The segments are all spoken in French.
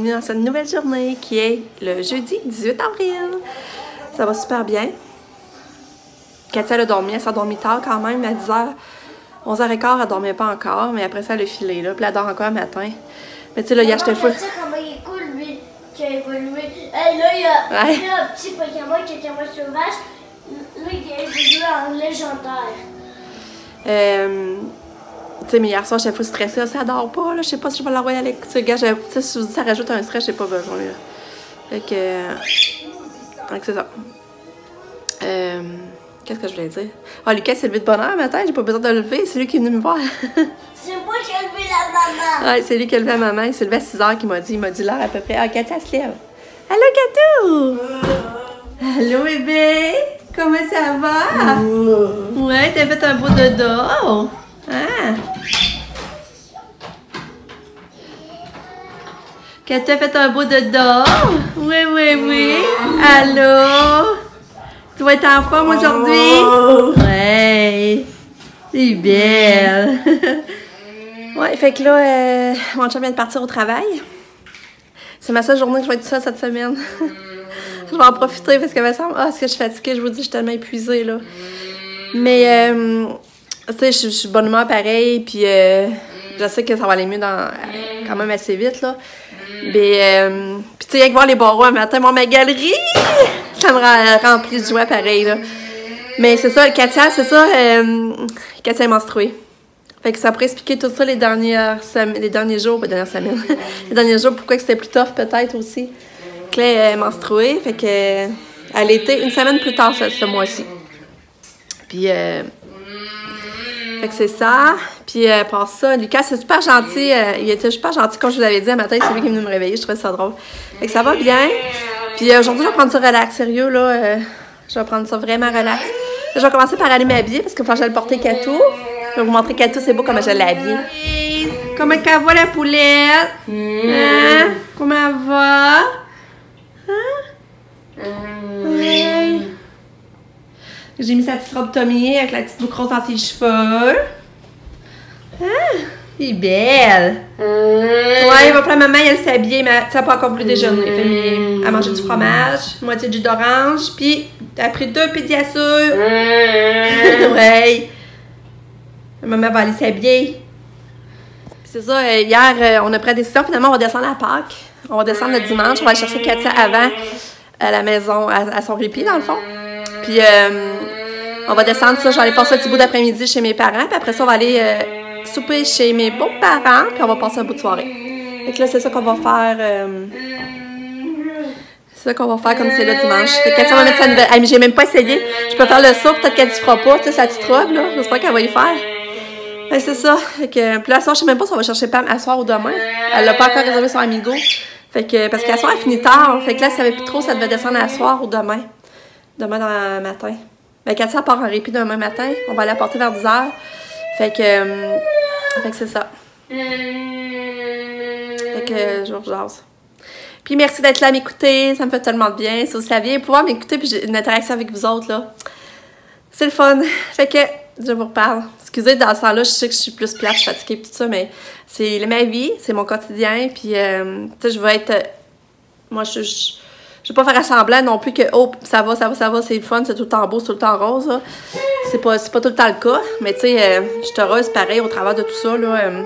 Bienvenue dans cette nouvelle journée qui est le jeudi 18 avril. Ça va super bien. Katia elle a dormi, elle s'est endormie tard quand même, à 10h, 11h15, elle dormait pas encore, mais après ça, elle a filé, là. Puis elle dort encore le matin. Mais tu sais, là, hier, j'étais full. Tu sais comment il est cool, lui, qui a évolué? Hey, là, il y a, Ouais. il y a un petit Pokémon qui était moins sauvage. Là, il a évolué en légendaire. Euh, tu sais, mais hier soir, j'étais full stressée. Ça dort pas, là. Je sais pas si je vais l'envoyer à l'école. Tu sais, gars, si vous dis ça rajoute un stress, j'ai pas besoin, là. Fait que. euh, fait que c'est ça. Euh, Qu'est-ce que je voulais dire? Ah, Lucas s'est levé de bonne heure matin, j'ai pas besoin de le lever, c'est lui qui est venu me voir. C'est moi qui ai levé la maman. ouais, c'est lui qui a levé à maman, il s'est levé à 6 h qu'il m'a dit, il m'a dit l'heure à peu près. Ah, Katia se lève. Allô, Katou! Allô, bébé! Comment ça va? Ouais, t'as fait un beau dodo. Hein? Que t'as fait un beau dodo? Oui, oui, oui. Allô? Tu vas être en forme aujourd'hui? Ouais. C'est belle. ouais, fait que là, euh, mon chum vient de partir au travail. C'est ma seule journée que je vais être ça cette semaine. je vais en profiter parce que me semble, ah, est-ce que je suis fatiguée? Je vous dis, je suis tellement épuisée, là. Mais, euh, tu sais, je je suis bonne humeur pareil, puis euh, je sais que ça va aller mieux dans, quand même assez vite, là. Mais, euh, puis tu sais, avec voir les barreaux un matin, mon ma galerie, ça me rend- remplit de joie pareil, là. Mais c'est ça, Katia, c'est ça, euh, Katia est menstruée. Fait que ça pourrait expliquer tout ça les dernières les derniers jours, pas les dernières semaines, les derniers jours, pourquoi c'était plus tough peut-être aussi. Claire est menstruée, fait que euh, elle était une semaine plus tard ce, ce mois-ci. Puis, euh, fait que c'est ça. Puis, euh, par ça, Lucas, c'est super gentil. euh, il était super gentil, comme je vous l'avais dit un matin, c'est lui qui est venu me réveiller. Je trouvais ça drôle. Fait que ça va bien. Puis, euh, aujourd'hui, je vais prendre ça relax, sérieux, là. euh, je vais prendre ça vraiment relax. Je vais commencer par aller m'habiller parce qu'il faut que j'aille porter Katou. Je vais vous montrer Katou, c'est beau comment je l'ai habillée. Comment elle va, la poulette? Hein? Comment elle va? Hein? J'ai mis sa petite robe Tommy avec la petite boucle dans ses cheveux. Ah, elle est belle. Ouais, il va falloir maman, elle s'habiller, mais elle n'a pas encore voulu déjeuner. Fait, mais elle a mangé du fromage, moitié de jus d'orange, puis elle a pris deux pédiassures. ouais. Maman va aller s'habiller. C'est ça, euh, hier, euh, on a pris la décision, finalement, on va descendre à Pâques. On va descendre le dimanche, on va aller chercher Katia avant à la maison, à, à son répit, dans le fond. Puis euh, on va descendre ça, je vais aller passer un petit bout d'après-midi chez mes parents, puis après ça, on va aller euh, souper chez mes beaux-parents, puis on va passer un bout de soirée. Que là, c'est ça qu'on va faire. euh, c'est ça qu'on va faire comme c'est là dimanche. Fait que va mettre sa nouvelle. Ah, j'ai même pas essayé. Je peux faire le saut, peut-être qu'elle ne fera pas, tu sais, sa petite robe, là. J'espère qu'elle va y faire. Que c'est ça. Fait que, puis là, à soir, je sais même pas si on va chercher Pam à soir ou demain. Elle l'a pas encore réservé son amigo. Fait que, parce qu'à soir, elle finit tard. Fait que là, elle savait plus trop si elle devait descendre à soir ou demain. Demain dans le matin. Mais Katia part en répit demain matin. On va la porter vers 10h. Fait que, euh, fait que c'est ça. Fait que euh, je vous jase. Puis merci d'être là à m'écouter, ça me fait tellement de bien. Si vous saviez, pouvoir m'écouter puis j'ai une interaction avec vous autres, là. C'est le fun. Fait que je vous reparle. Excusez, dans ce temps-là, je sais que je suis plus plate, fatiguée pis tout ça, mais c'est ma vie, c'est mon quotidien. Puis, euh, tu sais, je vais être. euh, moi, je, je vais pas faire semblant non plus que, oh, ça va, ça va, ça va, c'est fun, c'est tout le temps beau, c'est tout le temps rose. C'est pas, pas tout le temps le cas, mais tu sais, euh, je suis heureuse pareil au travers de tout ça, là. euh,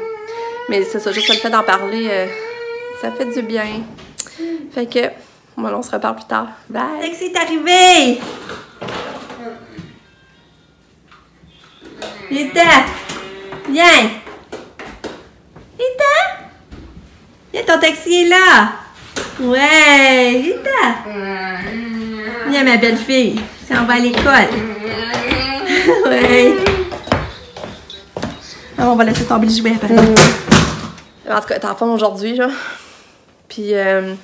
mais c'est ça, juste le fait d'en parler, euh, ça fait du bien. Fait que, bon, on se reparle plus tard. Bye! Lexi est arrivé! Viens! Rita! Viens, ton taxi est là! Ouais! Rita! Viens, ma belle fille! Si on va à l'école! ouais! Ah, on va laisser tomber le jouet après. En tout cas, t'es en forme aujourd'hui, là. Puis, euh,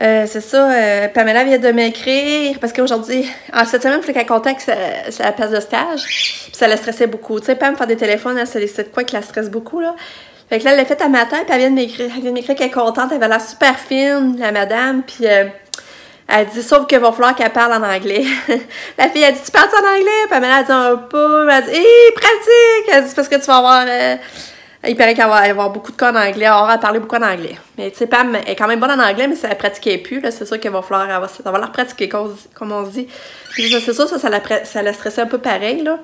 euh, c'est ça, euh, Pamela vient de m'écrire parce qu'aujourd'hui, en cette semaine, il fallait qu'elle contacte sa, sa place de stage. Puis ça la stressait beaucoup. Tu sais, Pam, faire des téléphones, c'est c'est de quoi qui la stresse beaucoup, là? Fait que là, elle l'a fait à matin, puis elle vient de m'écrire. Qu'elle est contente, elle avait l'air super fine, la madame, puis euh, elle dit, sauf qu'il va falloir qu'elle parle en anglais. la fille, elle dit, tu parles en anglais? Puis elle dit un peu, elle dit, hé, pratique! Elle dit, parce que tu vas avoir. euh, Il paraît qu'elle va avoir beaucoup de cas en anglais. Alors, elle parler beaucoup en anglais. Mais tu sais, Pam est quand même bonne en anglais, mais si elle pratiquait plus, là, c'est sûr qu'il va falloir, elle va, va la pratiquer, comme, on dit. C'est sûr, ça, ça la, ça la stressait un peu pareil, là.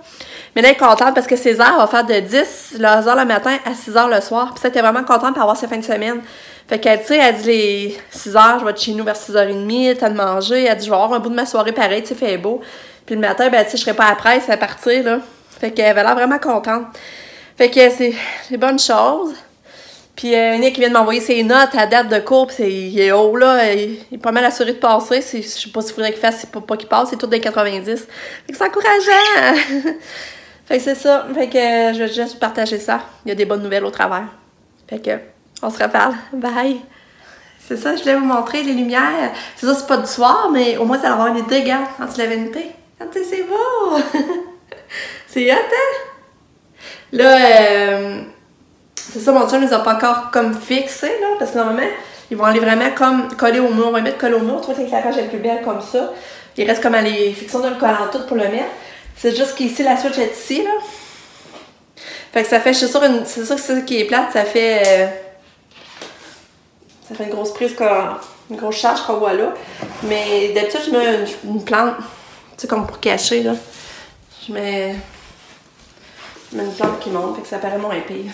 Mais là, elle est contente parce que César va faire de 10 heures le matin à 6 heures le soir. Puis ça, elle était vraiment contente pour avoir ses fins de semaine. Fait qu'elle, tu sais, elle dit les 6 heures, je vais être chez nous vers 6h30, t'as de manger. Elle dit, je vais avoir un bout de ma soirée pareil, tu sais, fait beau. Puis le matin, ben, tu sais, je serai pas à la presse à partir, là. Fait qu'elle avait l'air vraiment contente. Fait que c'est des bonnes choses. Puis euh, Nick vient de m'envoyer ses notes à date de cours, puis c'est- il est haut là, il, est pas mal assuré de passer. Je sais pas s'il faudrait qu'il fasse, c'est pas, qu'il passe, c'est tout des 90. Fait que c'est encourageant! fait que c'est ça. Fait que euh, je vais juste partager ça. Il y a des bonnes nouvelles au travers. Fait que on se reparle. Bye! C'est ça, je voulais vous montrer les lumières. C'est ça, c'est pas du soir, mais au moins ça va avoir une idée, regarde, anti-laventé. Regardez, c'est beau! c'est hot, hein? Là, euh, c'est ça, mon chum ne les a pas encore comme fixés, là, parce que normalement, ils vont aller vraiment comme coller au mur. On va mettre coller au mur. Tu vois, l'éclairage est plus belle comme ça. Il reste comme à les fixer dans le collant tout pour le mettre. C'est juste qu'ici, la switch est ici, là. Fait que ça fait, je suis c'est sûr que c'est ça qui est plate, ça fait. euh, ça fait une grosse prise, une grosse charge qu'on voit là. Mais d'habitude, je mets une, une plante, tu sais, comme pour cacher, là. Je mets. Je une plante qui monte, fait que ça paraît moins pire.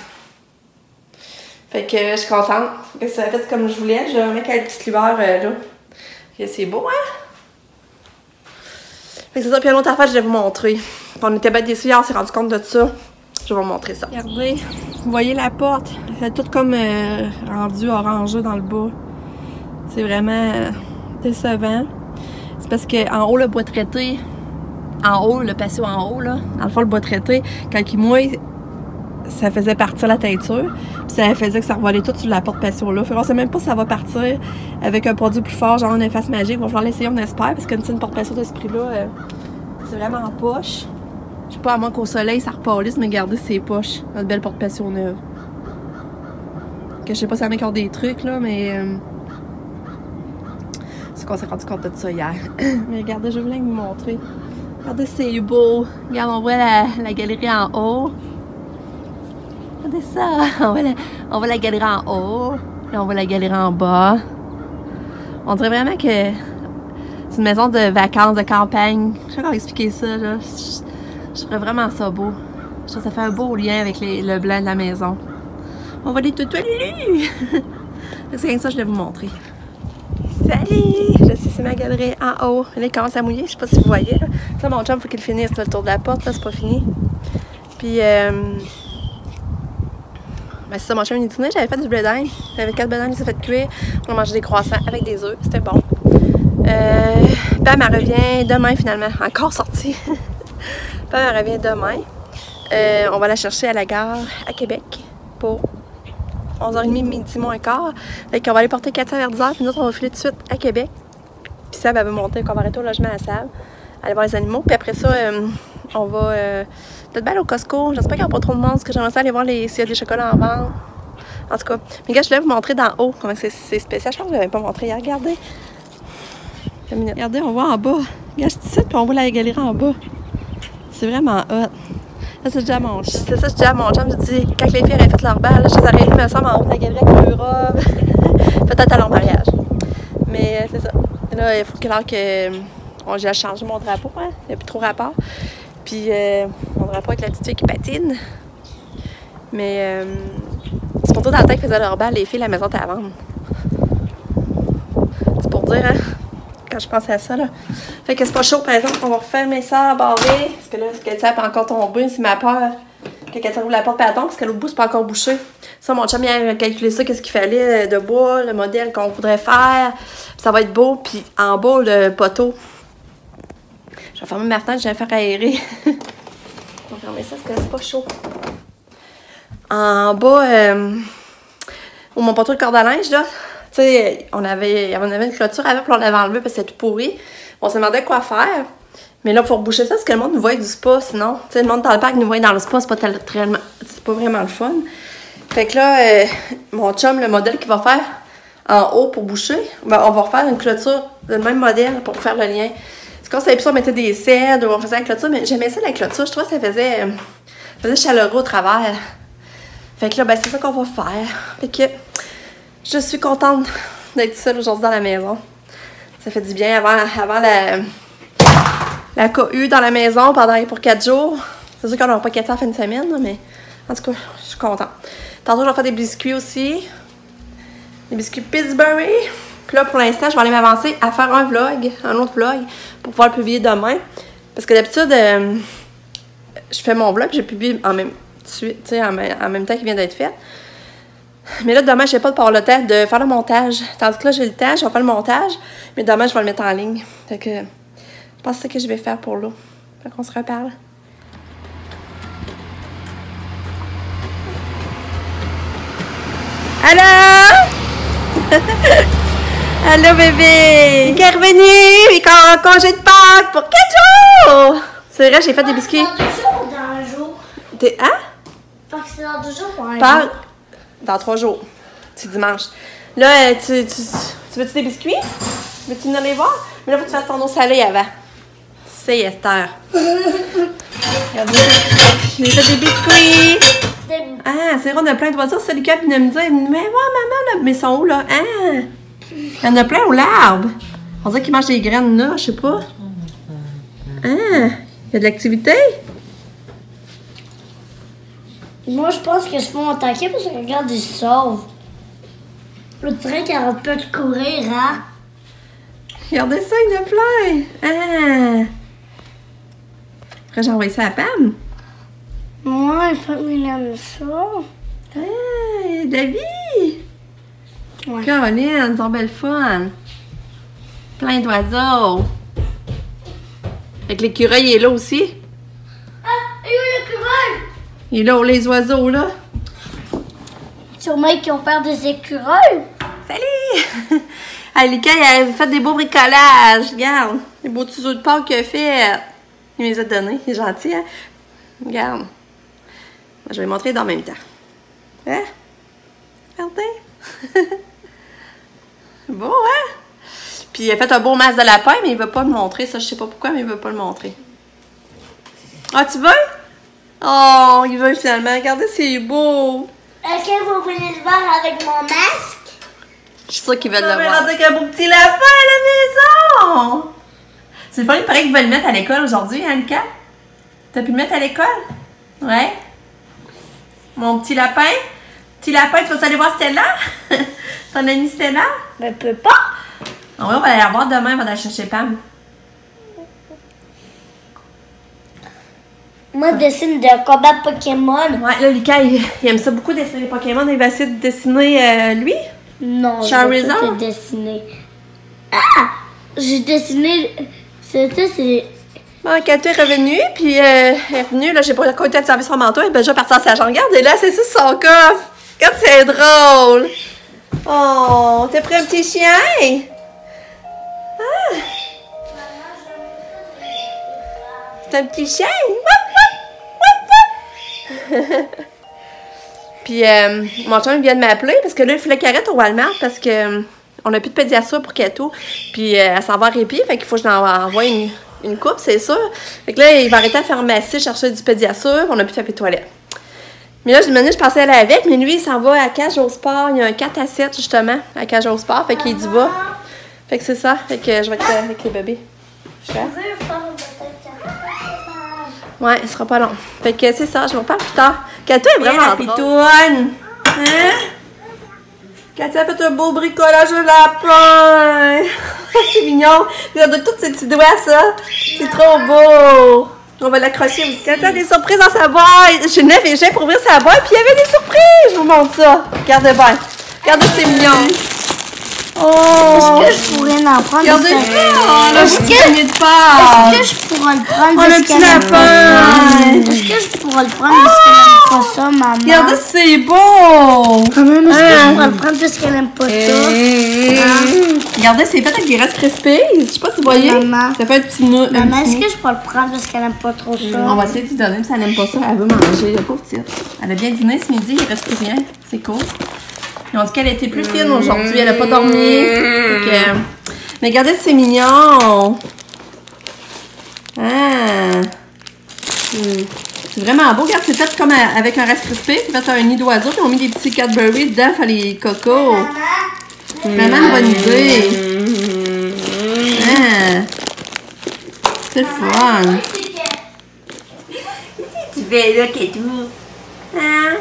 Fait que euh, je suis contente. Que ça a fait comme je voulais. J'ai un mec avec petite lueur euh, là. Fait que c'est beau, hein? Fait que c'est ça. Puis une autre affaire, je vais vous montrer. On était bien déçus hier, on s'est rendu compte de ça. Je vais vous montrer ça. Regardez, vous voyez la porte? C'est tout comme euh, rendu dans le bas. C'est vraiment euh, décevant. C'est parce qu'en haut, le bois traité, en haut, le patio en haut, là, dans le fond, le bois traité, quand il mouille, ça faisait partir la teinture. Puis ça faisait que ça revolait tout sur la porte patio là. Fait qu'on sait même pas si ça va partir avec un produit plus fort, genre une efface magique. Il va falloir l'essayer, on espère, parce qu'une une porte patio de ce prix-là, euh, c'est vraiment en poche. Je sais pas, à moins qu'au soleil, ça repolisse, mais regardez ces poches. Notre belle porte patio neuve. Que je sais pas si y en a des trucs, là, mais. euh, c'est qu'on s'est rendu compte de ça hier. mais regardez, je voulais vous montrer. Regardez, c'est beau. Regarde, on voit la, la galerie en haut. Regardez ça. On voit, la, on voit la galerie en haut. Là, on voit la galerie en bas. On dirait vraiment que c'est une maison de vacances, de campagne. Je sais pas comment expliquer ça. Là. Je, je vraiment ça beau. Je trouve que ça fait un beau lien avec le blanc de la maison. On voit les toutous. C'est comme ça que je vais vous montrer. Salut! Je suis sur ma galerie en haut. Là, il commence à mouiller. Je sais pas si vous voyez. Là, Là, mon chum, faut qu'il finisse le tour de la porte. Là, c'est pas fini. Puis, euh... ben, c'est ça, mon chum, il dînait. J'avais fait du blé. J'avais quatre blé d'Inde, s'est fait cuire. On a mangé des croissants avec des œufs. C'était bon. Euh... Pam, elle revient demain, finalement. Encore sortie. Pam, elle revient demain. Euh, on va la chercher à la gare à Québec pour 11h30, midi moins quart. Fait qu'on va aller porter 400 vers 10h, puis nous on va filer tout de suite à Québec. Puis Sab, elle va monter, qu'on va arrêter au logement à Sab, aller voir les animaux. Puis après ça, euh, on va euh, peut-être aller au Costco. J'espère qu'il n'y aura pas trop de monde, parce que j'aimerais ça aller voir s'il y a des chocolats en vente. En tout cas, mais gars, je voulais vous montrer d'en haut comment c'est spécial. Je pense que je ne l'avais pas montré hier. Regardez. Regardez, on voit en bas. Regarde, je dis ça, puis on voit la galerie en bas. C'est vraiment hot. Ça, c'est déjà à mon C'est ça, c'est déjà à mon chum. Je dis, quand les filles auraient fait leur balle, je les aurais eu, me semble, en haut de la galerie avec le robe. Peut-être à leur mariage. Mais euh, c'est ça. Là, il faut que. Bon, j'ai changé mon drapeau, hein. Il n'y a plus trop rapport. Puis euh, mon drapeau avec la petite fille qui patine. Mais euh, c'est pour dire dans le temps qu'ils faisaient leur balle, les filles, la maison était à vendre. C'est pour dire, hein? Quand je pense à ça, là. Fait que c'est pas chaud, par exemple, on va refermer ça, barrer. Parce que là, ce qu'elle peut encore tomber, c'est ma peur. Que quand ouvre la porte, pardon, parce que l'autre bout, c'est pas encore bouché. Ça, mon chum, il a calculé ça, qu'est-ce qu'il fallait euh, de bois, le modèle qu'on voudrait faire. Ça va être beau, puis en bas, le poteau. Je vais fermer ma fenêtre, je vais faire aérer. on va fermer ça, parce que c'est pas chaud. En bas, euh, où mon poteau de corde à linge, là, tu sais, on avait, une clôture avant, puis on l'avait enlevé parce que c'était tout pourri. On se demandait quoi faire. Mais là, il faut reboucher ça parce que le monde nous voit du spa, sinon. Tu sais, le monde dans le parc nous voit dans le spa, c'est pas, c'est pas vraiment le fun. Fait que là, euh, mon chum, le modèle qu'il va faire en haut pour boucher, ben, on va refaire une clôture de même modèle pour faire le lien. C'est comme ça, puis ça, on mettait des cèdres, on faisait la clôture, mais j'aimais ça la clôture. Je trouvais que ça faisait, euh, faisait chaleureux au travers. Fait que là, ben, c'est ça qu'on va faire. Fait que je suis contente d'être seule aujourd'hui dans la maison. Ça fait du bien avant, avant la, la cohue dans la maison pendant pour 4 jours. C'est sûr qu'on n'aura pas 4 en fin de semaine, mais en tout cas, je suis contente. Tantôt, je vais faire des biscuits aussi. Des biscuits Pillsbury. Puis là, pour l'instant, je vais aller m'avancer à faire un vlog, un autre vlog, pour pouvoir le publier demain. Parce que d'habitude, euh, je fais mon vlog, je publie en, même- en même temps qu'il vient d'être fait. Mais là, demain, je n'ai pas de le temps de faire le montage. Tandis que là, j'ai le temps, je vais faire le montage. Mais demain, je vais le mettre en ligne. Fait que je pense que c'est ce que je vais faire pour l'eau. Fait qu'on se reparle. Allô? Allô, bébé! Qui est revenu? Il est en congé de Pâques pour 4 jours! C'est vrai, j'ai fait des biscuits. Dans deux jours ou dans un jour? T'es. Hein? Parce que c'est dans deux jours ou un Pâques? Dans 3 jours. C'est dimanche. Là, euh, tu, tu, tu veux-tu des biscuits? Veux-tu venir les voir? Mais là, faut que tu fasses ton eau salée avant. C'est Esther. Regardez. J'ai fait des biscuits. Ah, c'est vrai, on a plein d'oiseaux. C'est le qui vient me dire, mais ouais, maman, là, mais ils sont où, là? Ah! Il y en a plein au l'arbre. On dirait qu'ils mangent des graines, là, je sais pas. Ah! Il y a de l'activité? Moi, je pense que je peux m'attaquer parce que regarde, ils se sauvent. Le train qui arrête pas de courir, hein? Regardez ça, il plein! Ah! Après, j'ai envoyé ça à Pam. Moi, je pense qu'il aime ça. Ah! Il vie! Ouais. Caroline, ils ont belle fun! Plein d'oiseaux! Que l'écureuil il est là aussi. Ah, et où l'écureuil? Il est là où les oiseaux, là? Sûrement qu'ils ont peur des écureuils. Salut! ah, Lika, il a fait des beaux bricolages. Regarde, les beaux tutos de Pâques qu'il a fait. Il me les a donnés. Il est gentil, hein? Regarde. Je vais les montrer dans le même temps. Hein? Regardez. beau, hein? Puis il a fait un beau masque de lapin, mais il veut pas le montrer. Ça, je sais pas pourquoi, mais il veut pas le montrer. Ah, tu veux? Oh, il veut finalement. Regardez, c'est beau. Est-ce que vous voulez le voir avec mon masque? Je suis sûre qu'ils veulent le voir. avec un beau petit lapin à la maison! C'est le fun, il paraît qu'ils veulent le mettre à l'école aujourd'hui, hein, Lucas? T'as pu le mettre à l'école? Ouais? Mon petit lapin? Petit lapin, tu vas aller voir Stella? Ton amie Stella? Mais peut pas. Ah ouais, on va aller la voir demain, on va aller chercher Pam. Moi, je dessine des combats Pokémon. Ouais, là, Lucas, il, il aime ça beaucoup dessiner Pokémon. Il va essayer de dessiner euh, lui? Non, Charizard? j'ai dessiné. Ah! J'ai dessiné. C'était, c'est. Bon, Katou est revenue, puis euh, elle est revenue, là, j'ai pas côté de servir son manteau, elle est déjà partie à sa jambe. Regarde, et là, c'est sur son coffre. Regarde, c'est drôle. Oh, t'as pris un petit chien? Ah. C'est un petit chien? Puis, euh, mon chum vient de m'appeler parce que là, il fallait qu'elle arrête au Walmart parce que euh, on a plus de pédiature pour Kato. Puis, euh, elle s'en va à répit, fait qu'il faut que je lui envoie une, une coupe, c'est sûr. Fait que là, il va arrêter à la pharmacie, chercher du pédiature. On a plus de papier toilette. Mais là, je me dis, je pensais aller avec, mais lui, il s'en va à Cage au Sport. Il y a un 4 à 7, justement, à Cage au Sport. Fait qu'il dit va. Fait que c'est ça. Fait que je vais être avec les bébés. Je. Ouais, ce sera pas long. Fait que c'est ça, je vous reparle plus tard. Kato est vraiment pitoune. Hein? Katia a fait un beau bricolage de lapin. c'est mignon. Regarde tous ces petits doigts, ça. C'est trop beau. On va l'accrocher aussi. Katia a des surprises dans sa boîte. Neuf et j'ai pour ouvrir sa boîte, puis il y avait des surprises. Je vous montre ça. Regardez bien. Regardez, c'est mignon. Oh! Est-ce que je pourrais en prendre Regardez ça! Un Est-ce que-. Est-ce que je pourrais le prendre un parce petit aime lapin. Est-ce que je pourrais le prendre parce qu'elle aime pas ça, maman? Regardez, c'est beau! Quand même, est-ce que Ah. je pourrais le prendre parce qu'elle aime pas ça? Regardez, c'est fait avec des Rice Krispies. Je sais pas si vous voyez. Ça fait un petit nœud. Maman, est-ce que je pourrais le prendre parce qu'elle aime pas trop ça? On va essayer de lui donner, mais ça n'aime pas ça. Elle veut manger, la pauvre petite. Elle a bien dîné ce midi, il reste plus rien. C'est cool. Mais en tout cas, elle était plus fine aujourd'hui. Elle a pas dormi. Mais regardez, c'est mignon. Ah. C'est vraiment beau. Regarde, c'est fait comme avec un reste crispé. Ont fait un nid d'oiseau. Puis on mis des petits Cadbury dedans. Fait les cocos. Vraiment une bonne idée. Hein. C'est fun. Tu fais là, Kétou? Hein?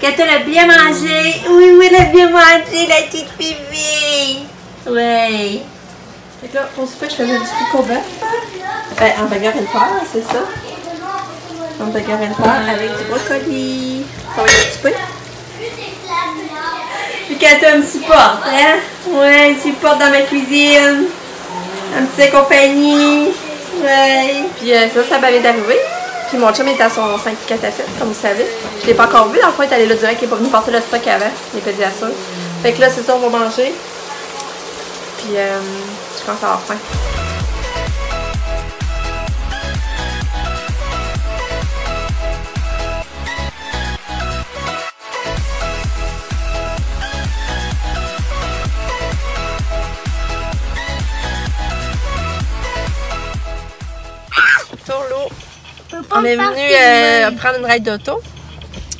Kétou, elle a bien mangé. Oui, oui, elle a bien mangé, la petite bébé. Ouais. Fait que là, pour souper, je faisais du truc au bœuf. Ben, en bagarre et le père, c'est ça. En bagarre et le père avec du brocoli. Ça va être souper? Puis Kétou me supporte, hein? Ouais, il supporte dans ma cuisine. Un petit compagnie. Ouais. Puis euh, ça, ça m'avait d'arriver. Puis mon chum est à son 5 4 à 7, comme vous savez. Je l'ai pas encore vu, dans le fond, il est allé là direct, il est pas venu porter le stock avant, les pédiassures. Fait que là, c'est ça, on va manger. Puis euh, je à avoir faim. On est venu euh, prendre une ride d'auto.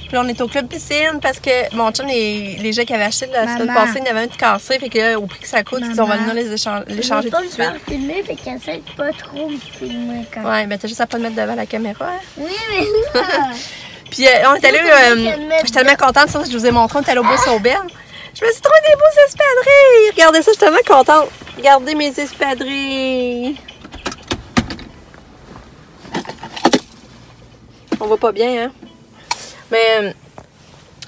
Puis là, on est au club piscine parce que mon chum, les, les jets qu'il avait achetés la semaine Maman. passée, il y avait un de cassé. Fait que là, au prix que ça coûte, ils dit, on va venir les, échan- les changer tout de suite. filmer, fait qu'essaie de pas trop me filmer quand Ouais, mais t'as juste à pas te mettre devant la caméra. hein. Oui, mais là, Puis euh, on est allé. Euh, je suis tellement contente, ça, je vous ai montré, on est allé au Bourse Auberne. Je me suis trouvé des beaux espadrilles. Regardez ça, je suis tellement contente. Regardez mes espadrilles. On voit pas bien, hein? Mais. euh,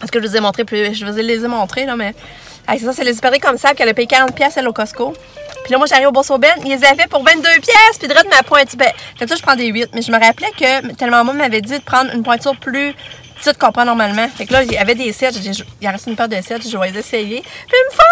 Est-ce que je vous ai montré plus? Je vous ai les ai montrés, là, mais. Hey, c'est ça, c'est les espadrilles comme ça, qu'elle a payé 40$ pièces elle au Costco. Puis là, moi, j'arrive au Bourse Auberne, ils les avaient pour 22$, pièces, puis de ma pointe. Ben, comme ça, je prends des 8. Mais je me rappelais que tellement moi m'avait dit de prendre une pointure plus petite qu'on prend normalement. Fait que là, il y avait des sets. J'ai dit, il en reste une paire de sets, je vais les essayer. Puis ils me font!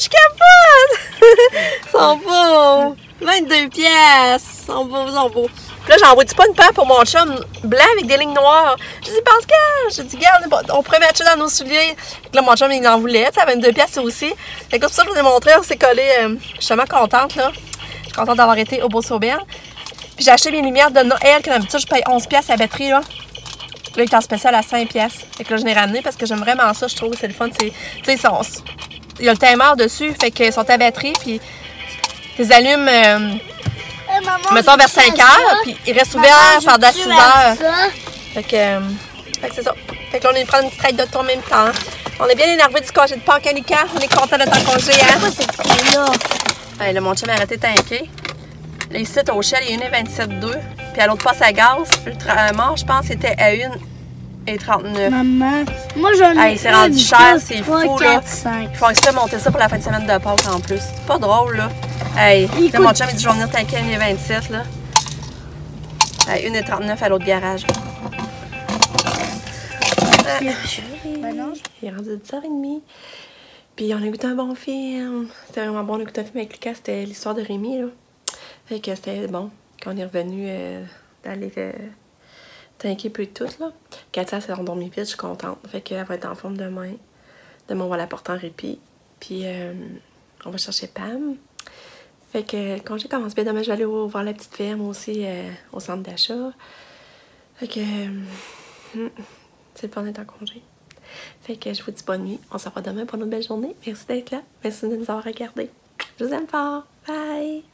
Je capote! Ils sont beaux! 22 pièces! Ils sont beaux, ils sont beaux. Puis là, j'envoie-tu pas une paire pour mon chum blanc avec des lignes noires? Je dis, Pascal! Je dis, garde, on pourrait mettre ça dans nos souliers. Là, mon chum, il en voulait. Ça 22 pièces aussi. Fait que pour ça, je vous ai montré, on s'est collé. euh, je suis tellement contente, là. Je suis contente d'avoir été au Bourse Auberne. Puis j'ai acheté mes lumières de Noël, que d'habitude, je paye 11 pièces la batterie, là. Là, il est en spécial à 5 pièces. Fait que là, je l'ai ramené parce que j'aime vraiment ça. Je trouve c'est le fun. Tu sais, il y a le timer dessus. Fait qu'ils sont à batterie. Puis, tu allumes, euh, maman, mettons, vers je fais 5 ça. heures. Puis, ils restent Maman, ouverts je pendant tue 6 à heures. Fait que, euh, fait que c'est ça. Fait que là, on est prendre une petite ride d'auto en même temps. On est bien énervé du congé de Pâques Lucas. On est content d'être en congé, hein? Pourquoi c'est petit là? Ouais, là, mon chum a arrêté de tanker. Là, ici, au Shell, il a 1,27,2. Puis à l'autre passe à gaz, Ultramar, je pense, c'était à 1,39. Maman, moi j'en ai Hey, c'est rendu cher, c'est fou, là. quatre, cinq. Il faut que monter ça pour la fin de semaine de Pâques en plus. C'est pas drôle, là. Hey, Il là, mon chum, il dit, je vais venir tanker à 1,27, là. Hey, 1,39 à l'autre garage. Ah. Ben non, Il est rendu 10h30. Puis on a écouté un bon film. C'était vraiment bon. On a écouté un film avec Lucas. C'était l'histoire de Rémi. Là. Fait que c'était bon. Quand on est revenu euh, d'aller euh, tanker peu de tout. Là. Katia s'est endormie vite. Je suis contente. Fait qu'elle va être en forme demain. Demain, on va la porter en répit. Puis euh, on va chercher Pam. Fait que quand j'ai commencé bien vais aller voir la petite ferme aussi euh, au centre d'achat. Fait que euh, hmm, c'est le fun d'être en congé. Fait que je vous dis bonne nuit. On se revoit demain pour une belle journée. Merci d'être là. Merci de nous avoir regardés. Je vous aime fort. Bye!